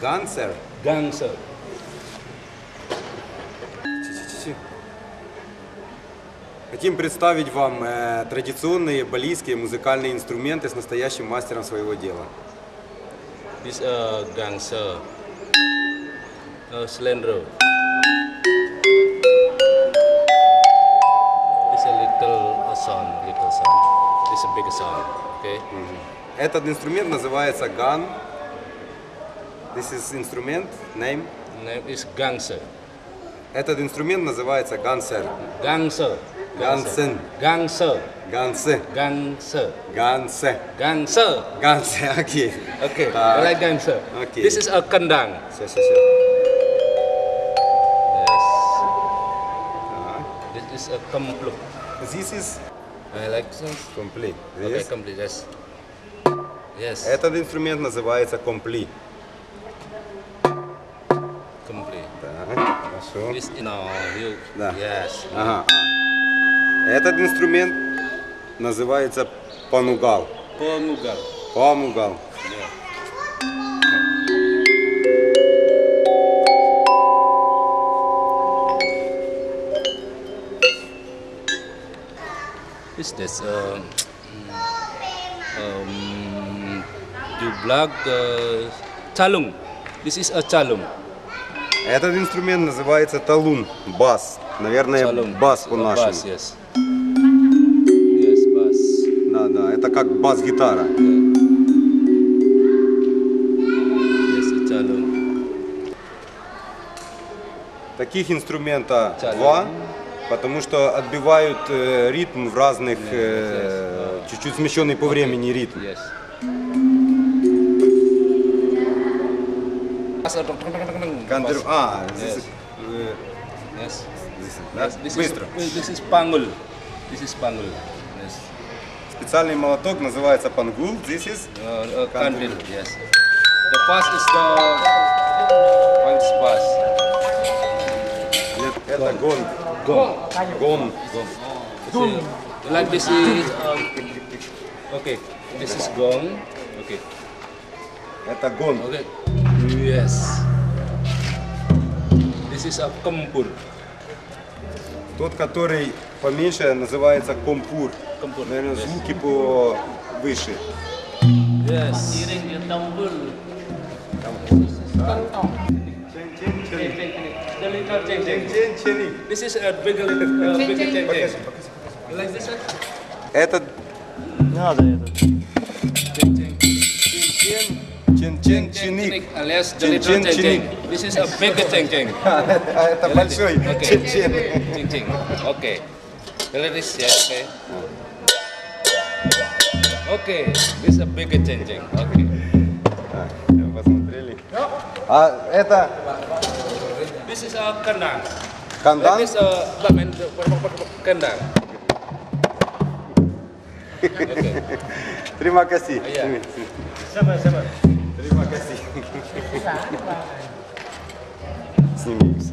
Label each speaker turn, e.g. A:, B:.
A: Гансер. Чи-чи-чи-чи. Хотим представить вам э, традиционные балийские музыкальные инструменты с настоящим мастером своего дела.
B: This uh, gangster. Uh, slender. It's a little uh, sound, little sound. It's a big sound. Okay.
A: Этот инструмент называется ган. This is instrument name.
B: Name is gangster.
A: Этот инструмент называется гансер.
B: Gangster.
A: Gansen.
B: Gangster.
A: Гансе.
B: Gangster.
A: Гансе.
B: Gangster.
A: Гансе, окей.
B: Okay.
A: Так.
B: I like gangster.
A: Okay.
B: This is a kendang.
A: Все, все, все.
B: Yes. This is a complete.
A: This is
B: I like this.
A: complete.
B: Okay,
A: This.
B: complete. Yes. Yes.
A: Этот инструмент называется компли.
B: Complete.
A: Так, хорошо.
B: This no, you.
A: Да.
B: Yes.
A: Ага. Этот инструмент называется панугал. Памугал.
B: Yeah. Is this um, um, jublak uh, calung? This is a calung.
A: Этот инструмент называется талун, бас. Наверное,
B: Calung.
A: бас по-нашему.
B: Bass, yes. Yes, bass.
A: Да, да, это как бас-гитара.
B: Yes, calung.
A: Таких инструмента
B: Calung.
A: два, потому что отбивают э, ритм в разных, э, чуть-чуть смещенный по времени ритм.
B: Yes.
A: А,
B: Yes.
A: здесь, э,
B: Yes.
A: здесь, да?
B: Yes, this
A: Быстро.
B: Is, this is pangul. This is pangul. Yes.
A: Специальный молоток называется пангул. This is
B: Uh, uh. Yes. The fast is the first fast.
A: э, это гон. Гон.
B: Gong. See, like this is um, okay. This is gong. Okay.
A: Это гон.
B: Okay. Yes. Is a kempur.
A: Тот, который поменьше, называется компур.
B: Компур,
A: Наверное,
B: yes.
A: звуки по выше.
B: Yes. This is a bigger, uh, bigger like this one?
C: Надо это.
A: Чин-чин чиник.
B: alias the
A: Chin,
B: little
A: chin,
B: cheng
A: chinik.
B: cheng. This is a bigger cheng cheng.
A: А это большой
B: Okay.
A: чин-чин.
B: Ching ching. Okay. The little is yes, okay. Okay. This is a bigger cheng cheng. Okay.
A: Так, Посмотрели. А это
B: This is a kendang.
A: кандан.
B: This is a bamen kendang. Okay.
A: Трима коси.
B: Iya.
A: Magazin. Снимемся.